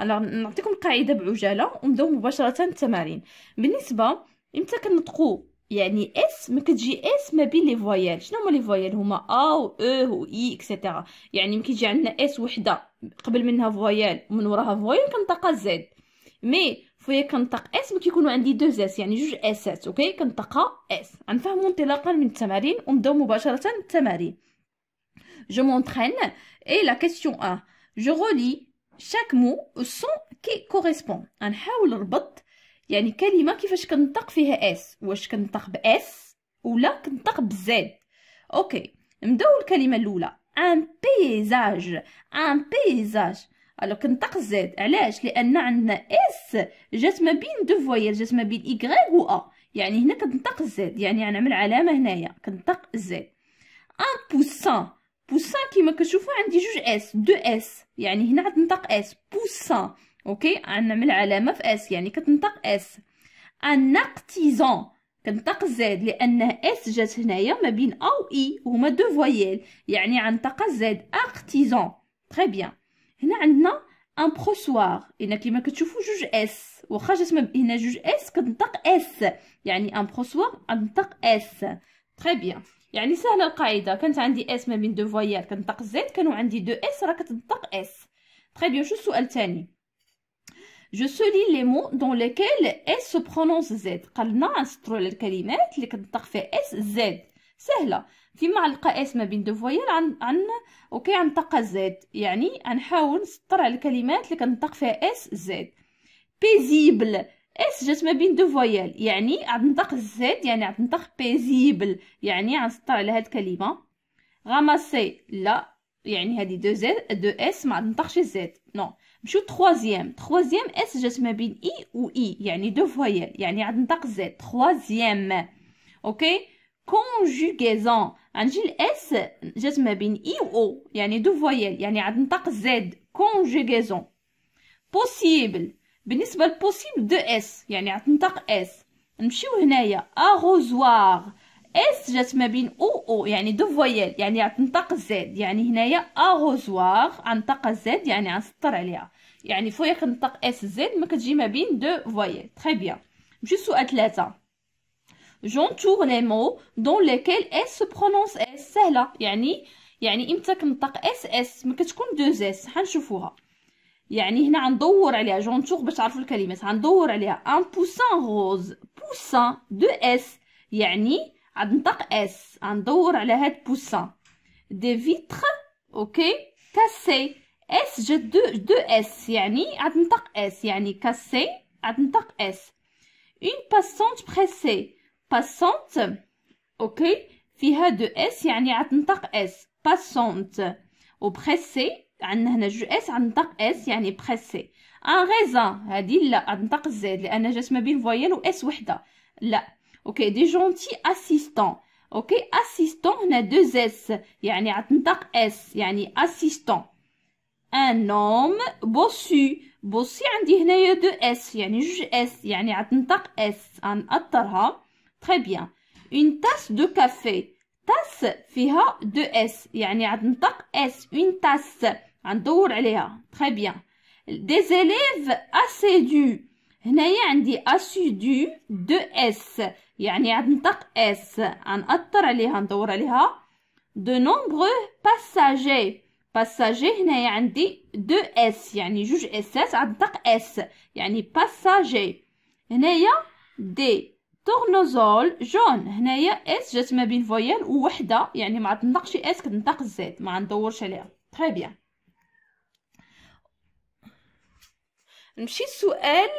أنا نعطيكم القاعده بعجالة ونبداو مباشرة التمارين بالنسبة إمتى كنطقوا يعني إس ما كتجي إس ما بين لي فويال شنو هما لي فويال هما ا و أو و اي اكسيتيرا يعني ملي كيجي عندنا إس وحدة قبل منها فويال ومن وراها فويال كنطقها زد مي فويا كنطق إس ما كيكونوا عندي دو إس يعني جوج اسات أوكي؟ كنطقها إس. غنفهموا انطلاقا من التمارين ونبداو مباشرة التمارين je m'entraîne. Et la question 1 je relis mot au son qui correspond. غنحاول نربط يعني كلمة كيفاش كنطق فيها اس واش كنطق باس ولا كنطق بزاد أوكي نبداو الكلمة الأولى. ان بيزاج ان بيزاج ألو كنطق زد علاش؟ لأن عندنا اس جات ما بين دو فويال جات ما بين ايغريك و ا يعني هنا كنطق زد يعني غنعمل علامة هنايا. كنطق زد ان بوسان بوسان كيما كتشوفوا عندي جوج اس دو اس يعني هنا غتنطق اس بوسان أوكي غنعمل علامه في اس يعني كتنطق اس ان ارتيزان كنطق زد لأن اس جات هنايا ما بين ا و اي وهما دو فويال يعني غنطق زد ارتيزان تري بيان هنا عندنا ان بروسوار هنا كيما كتشوفوا جوج اس واخا جات هنا جوج اس كتنطق اس يعني ان بروسوار غنطق اس تري بيان يعني سهلة القاعدة كانت عندي اس ما بين دو فويال كنطق زد كانوا عندي دو اس راه كتنطق اس تري بيان شو السؤال الثاني Je souligne les mots dans lesquels S se prononce Z. قالنا نسطروا الكلمات اللي كتنطق فيها S Z. سهلة. فيما علقة S ما بين دو فويال عن عن أوكي عنطق Z. يعني غنحاول نسطر على الكلمات اللي كنطق فيها S Z. paisible اس جات ما بين دو فويال يعني غنطق زد يعني غنطق بيزيبل يعني غنسطر على هاد الكلمة. غاماسي لا. يعني هادي دو زد دو اس ما غنطقش زد نو نمشيو تخوازيام تخوازيام اس جات ما بين اي و اي يعني دو فويال يعني غنطق زد تخوازيام أوكي كونجوغيزون غنجي الاس جات ما بين اي و أو يعني دو فويال يعني غنطق زد كونجوغيزون بوسيبل بالنسبة لبوسيبل دو اس يعني غتنطق اس. نمشيو هنايا اغوزوار اس جات ما بين أو أو يعني دو فويال يعني غتنطق زد. يعني هنايا اغوزوار غنطق زد يعني غنسطر عليها. يعني فويا كنطق اس زد ما كتجي ما بين دو فويال تري بيان نمشيو سؤال ثلاثة جونتور لي مو دون ليكيل اس برونونس اس سهلة. يعني يعني إمتى كنطق اس اس ما كتكون دو اس حنشوفوها. يعني هنا غندور عليها جونتور باش تعرفوا الكلمات غندور عليها ان بوسان روز بوسان دو اس يعني غنطق اس غندور على هاد بوسان. دي فيتر أوكي كاسي اس جات دو دو اس يعني غتنطق اس يعني كاسي غتنطق اس. اون باسونت بريسي باسونت أوكي فيها دو اس يعني غتنطق اس. باسونت وبريسي عندنا هنا جوج اس غنطق اس يعني بريسي ان غيزان هادي لا غنطق زد لأن جات ما بين فويال و اس وحدة. لا. أوكي دي جونتي اسيستون أوكي اسيستون هنا دو اس يعني غتنطق اس يعني اسيستون ان نوم بوسو بوسي عندي هنايا دو اس يعني جوج اس يعني غتنطق اس غنأطرها تري بيان اون تاس دو كافي تاس فيها دو اس يعني غتنطق اس اون تاس غندور عليها تري بيان دي زيليف اسيدو هنايا عندي اسيدو دو اس يعني غنطق اس غنأطر عليها ندور عليها دو نومبرو باساجي باساجي هنايا عندي دو اس يعني جوج اسات غنطق اس يعني باساجي هنايا دي تورنوزول جون هنايا اس جات ما بين فويال ووحده يعني ما تنطقش اس كتنطق زد ما ندورش عليها تري بيان نمشي السؤال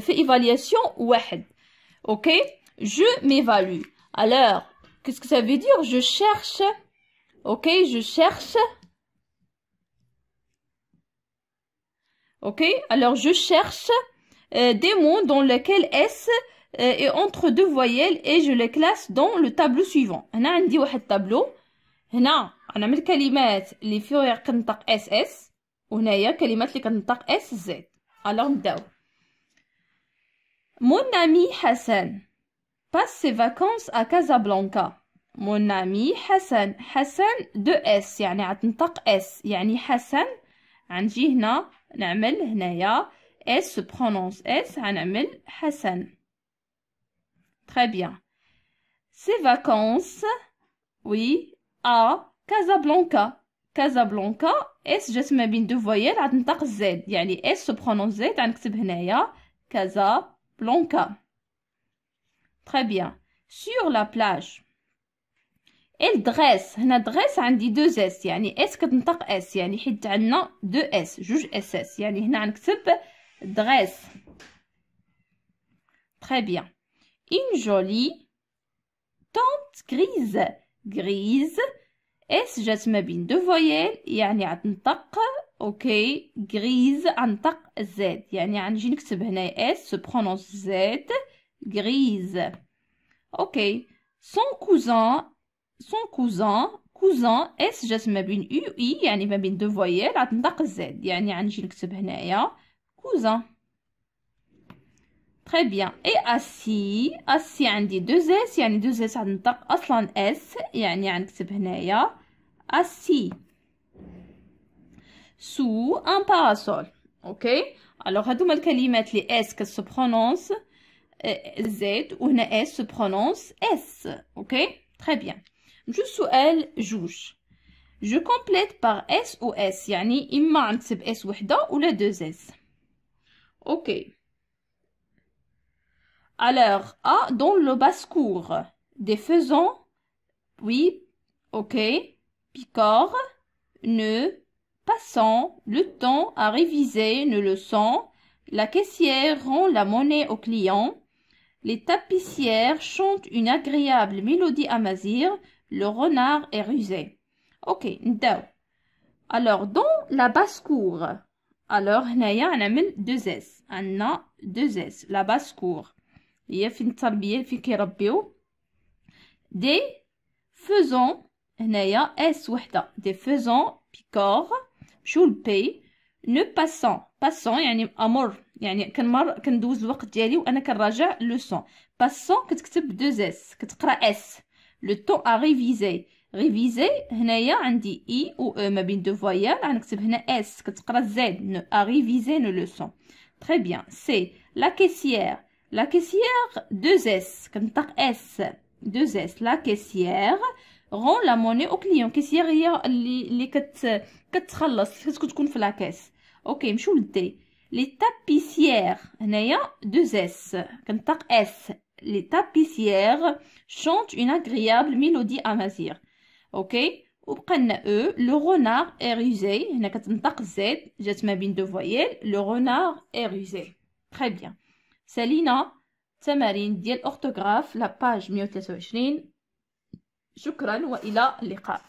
في ايفالياسيون واحد اوكي je m'évalue alors qu'est-ce que ça veut dire je cherche ok je cherche ok alors je cherche euh, des mots dans lesquels S euh, est entre deux voyelles et je les classe dans le tableau suivant هنا عندي واحد tableau هنا غنعمل كلمات اللي فيها كنطق اس اس وهنايا كلمات اللي كنطق اس زد الوغ نبداو Mon ami Hassan passe ses vacances à Casablanca. Mon ami Hassan Hassan de S يعني عتنطق S يعني حسن غنجي هنا نعمل هنايا S se prononce S غنعمل حسن Très bien. Ses vacances, oui, à Casablanca. Casablanca, S جات ما بين دو فويال غتنطق Z يعني S se prononce Z غنكتب هنايا Casablanca. Très bien. Sur la plage. Elle dresse هنا dresse عندي دو اس يعني اس كتنطق اس يعني حيت عندنا دو اس جوج اس اس يعني هنا غنكتب dresse. Très bien. Une jolie tente grise. Grise. اس جات ما بين دو فويال يعني غتنطق اوكي غريز غنطق زد يعني غنجي نكتب هنا اس سو برونونس زد غريز اوكي سون كوزان سون كوزان كوزان اس جات ما بين يو اي يعني ما بين دو فويال غتنطق زد يعني غنجي نكتب هنايا كوزان Très bien. Et assis, assis عندي deux S يعني deux S غنطق أصلا S يعني غنكتب هنايا assis. Sous un parasol. اوكي alors هادوما الكلمات اللي اس كتس برونونس زد وهنا اس se prononce اس اوكي très bien نمشيو السؤال جوج جو complète par اس ou اس يعني اما غنكتب اس وحده ولا دو اس à A dans le basse-cour. Des faisans, oui, ok, picor, ne, passant, le temps à réviser le leçon, la caissière rend la monnaie au client, les tapissières chantent une agréable mélodie amazir, le renard est rusé. Ok, ndaw. Alors, dans la basse-cour, alors, on a deux S, on a deux S, la basse-cour. هي فين التربية فين كيربيو. Des faisans هنايا S وحدة. Des faisans picor شو البي نو باسون باسون يعني امر يعني كنمر كندوز الوقت ديالي وانا كنراجع لو سون باسون كتكتب دو اس كتقرا اس لو طون ا ريفيزي ريفيزي هنايا عندي اي و او ما بين دو فويال غنكتب هنا اس كتقرا زد نو ا ريفيزي نو لوسون تري بيان سي لا كيسيير لا كيسيير دو اس كنطق اس دو اس لا كيسيير غون لا موني او كليون كيسيير هي اللي اللي كت كتخلص كتكون تكون في لاكاس اوكي نمشيو للدي لي تابيسيير هنايا دو اس كنطق اس لي تابيسيير شونت اون اغريابل ميلودي امازيغ اوكي وبقى لنا او لو رونار اي روزي هنا كتنطق زد جات ما بين دو فويال لو رونار اي روزي تري بيان سالينا تمارين ديال اورتوغراف لا باج 123 شكرا وإلى اللقاء.